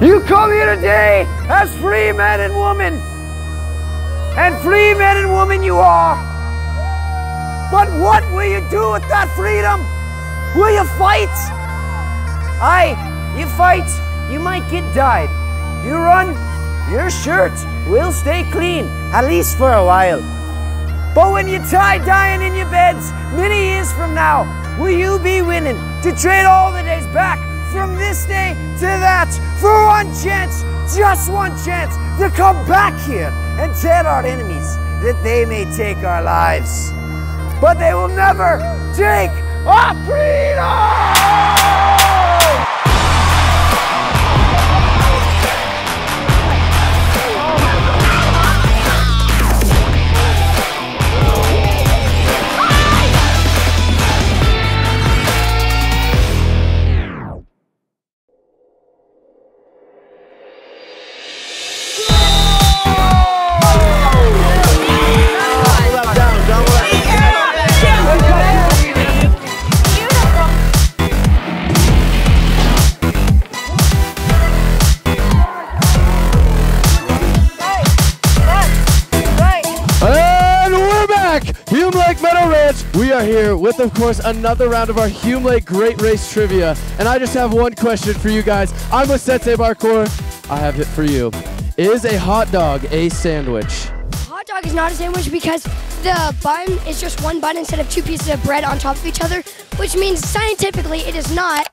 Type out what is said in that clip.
You come here today as free men and women. And free men and women you are. But what will you do with that freedom? Will you fight? Aye, you fight, you might get died. You run, your shirt will stay clean, at least for a while. But when you tie dying in your beds many years from now, will you be willing to trade all the days back that for one chance, just one chance to come back here and tell our enemies that they may take our lives? But they will never take our freedom! We are here with, of course, another round of our Hume Lake Great Race Trivia. And I just have one question for you guys. I'm with Sensei Barkor. I have it for you. Is a hot dog a sandwich? Hot dog is not a sandwich because the bun is just one bun instead of two pieces of bread on top of each other, which means scientifically it is not